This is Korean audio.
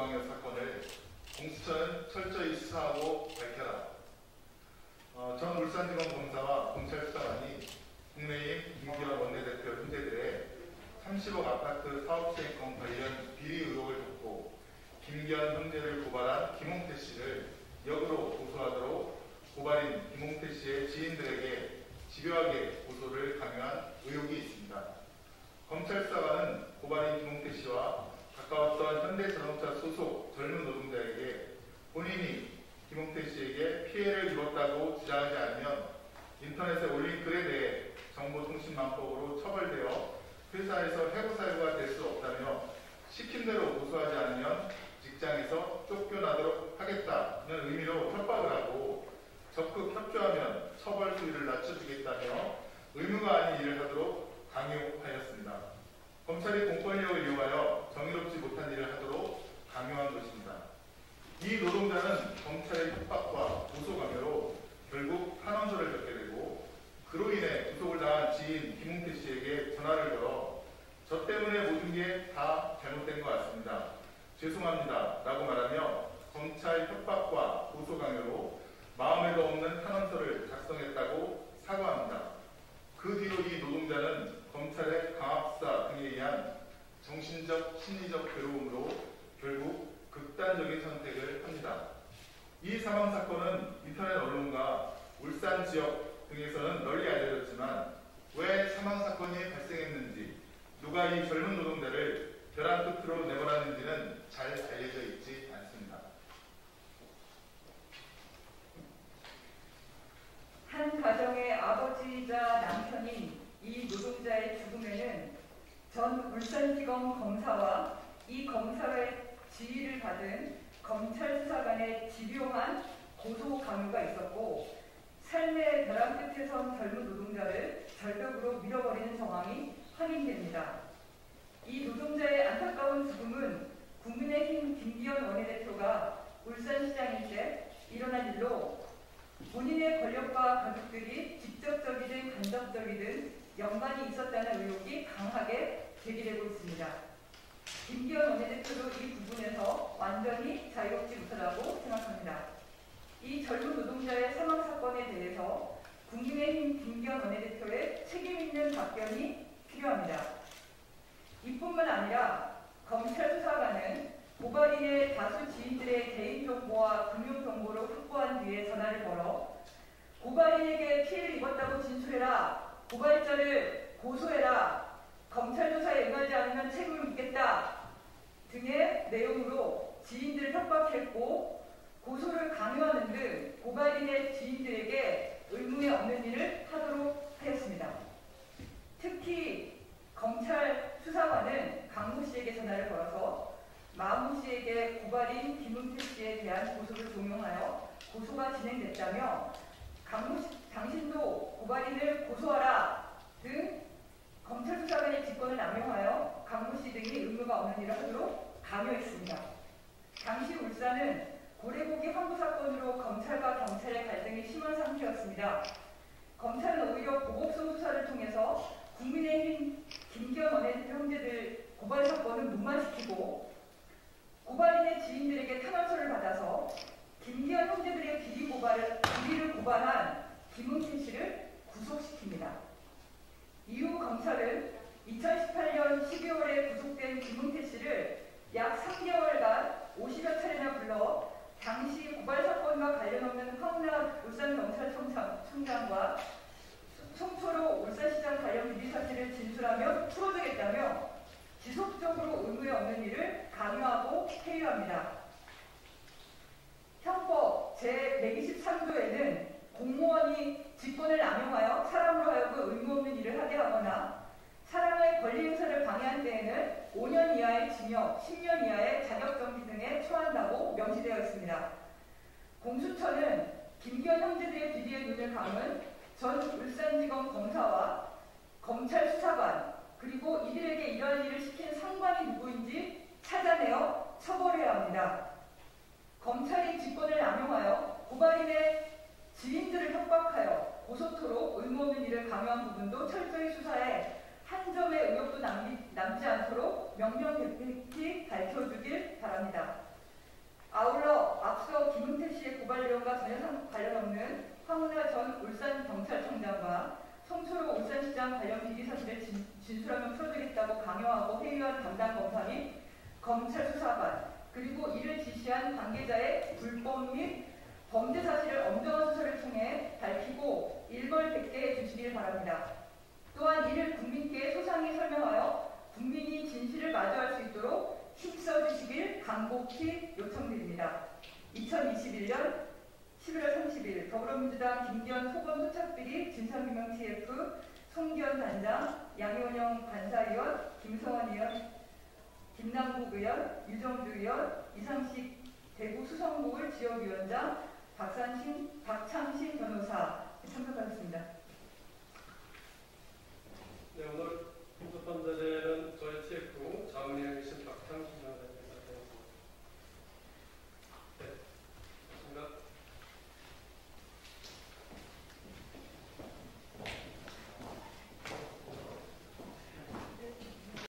고소광역 사건을 공수처는 철저히 수사하고 밝혀라. 어, 전 울산지검 검사와 검찰 수사관이 국민의힘 김기현 원내대표 형제들의 30억 아파트 사업 수익권 관련 비리 의혹을 덮고 김기현 형제를 고발한 김홍태 씨를 역으로 고소하도록 고발인 김홍태 씨의 지인들에게 집요하게 고소를 강요한 의혹이 있습니다. 검찰 수사관은 고발인 김홍태 씨와 가까웠던 현대자동차 소속 젊은 노동자에게 본인이 김홍태 씨에게 피해를 입었다고 주장하지 않으면 인터넷에 올린 글에 대해 정보통신망법으로 처벌되어 회사에서 해고사유가 될 수 없다며 시킨 대로 고소하지 않으면 직장에서 쫓겨나도록 하겠다는 의미로 협박을 하고 적극 협조하면 처벌 수위를 낮춰주겠다며 의무가 아닌 일을 하도록 강요하였습니다. 검찰이 공권력을 이용하여 정의롭지 못한 일을 하도록 강요한 것입니다. 이 노동자는 검찰의 협박과 고소 강요로 결국 탄원서를 적게 되고 그로 인해 구속을 당한 지인 김웅태 씨에게 전화를 걸어 저 때문에 모든 게 다 잘못된 것 같습니다. 죄송합니다. 라고 말하며 검찰 협박과 고소 강요로 마음에도 없는 탄원서를 작성했다고 사과합니다. 그 뒤로 이 노동자는 검찰의 강압사 등에 의한 정신적, 심리적 괴로움으로 결국 극단적인 선택을 합니다. 이 사망 사건은 인터넷 언론과 울산 지역 등에서는 널리 알려졌지만 왜 사망 사건이 발생했는지 누가 이 젊은 노동자를 벼랑 끝으로 내몰았는지는 잘 알려져 있지 않습니다. 한 가정의 아버지이자 남편인 이 노동자의 죽음에는 전 울산지검 검사와 이 검사의 지휘를 받은 검찰 수사관의 집요한 고소 강요가 있었고 삶의 벼랑 끝에 선 젊은 노동자를 절벽으로 밀어버리는 상황이 확인됩니다. 이 노동자의 안타까운 죽음은 국민의힘 김기현 원내대표가 울산시장일 때 일어난 일로 본인의 권력과 가족들이 직접적이든 간접적이든 연관이 있었다는 의혹이 강하게 제기되고 있습니다. 김기현 원내대표도 이 부분에서 완전히 자유롭지 못하다고 생각합니다. 이 젊은 노동자의 사망 사건에 대해서 국민의힘 김기현 원내대표의 책임 있는 답변이 필요합니다. 이뿐만 아니라 검찰 수사관은 고발인의 다수 지인들의 개인정보와 금융정보를 확보한 뒤에 전화를 걸어 고발인에게 피해를 입었다고 진술해라. 고발자를 고소해라. 검찰 조사에 응하지 않으면 책임을 묻겠다. 등의 내용으로 지인들을 협박했고 고소를 강요하는 등 고발인의 지인들에게 의무에 없는 일을 하도록 하였습니다. 특히 검찰 수사관은 강모 씨에게 전화를 걸어서 마모 씨에게 고발인 김은태 씨에 대한 고소를 종용하여 고소가 진행됐다며 강모 씨, 당신도 고발인을 고소하라 등 검찰 수사관의 직권을 남용하여 의무가 없는 일을 하도록 강요했습니다. 당시 울산은 고래고기 황부 사건으로 검찰과 경찰의 갈등이 심한 상태였습니다. 검찰은 오히려 보복성 수사를 통해서 국민의힘 원내대표 형제들 고발 사건을 무마시키고 고발인의 지인들에게 탄원서를 받아서 울산경찰청장과 송초로 울산시장 관련 비리사실을 진술하며 풀어주겠다며 지속적으로 의무에 없는 일을 강요하고 폐유합니다. 형법 제123조에는 공무원이 직권을 남용하여 사람으로 하여금 의무 없는 일을 하게 하거나 사람의 권리 행사를 방해한 때에는 5년 이하의 징역, 10년 이하의 자격정지 등에 처한다고 명시되어 있습니다. 김기현 형제들의 비리에 눈을 감은 전 울산지검 검사와 검찰 수사관 그리고 이들에게 이러한 일을 시킨 상관이 누구인지 찾아내어 처벌해야 합니다. 검찰이 직권을 남용하여 고발인의 지인들을 협박하여 고소토록 의무 없는 일을 강요한 부분도 철저히 수사해 한 점의 의혹도 남기, 남지 않도록 명명백백히 밝혀주길 바랍니다. 아울러 앞서 김은태 씨의 고발 내용과 전혀 상- 없는 황운하 전 울산경찰청장과 송철호 울산시장 관련 비리 사실을 진, 진술하면 풀어주겠다고 강요하고 회유한 담당 검사 및 검찰 수사관 그리고 이를 지시한 관계자의 불법 및 범죄 사실을 엄정한 수사를 통해 밝히고 일벌백계해 주시길 바랍니다. 또한 이를 국민께 소상히 설명하여 국민이 진실을 마주할 수 있도록 힘써 주시길 간곡히 요청드립니다. 2021년 11월 30일 더불어민주당 김기현 소검 수착비리 진상규명 TF 송기현 단장, 양효영 반사위원, 김성환 의원, 김남국 의원, 유정주 의원, 이상식 대구 수성구을 지역위원장, 박상신, 박창신 변호사 참석하셨습니다. 네, 오늘 참석한 자리에는 저희 TF